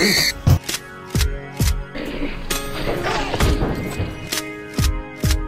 Peace.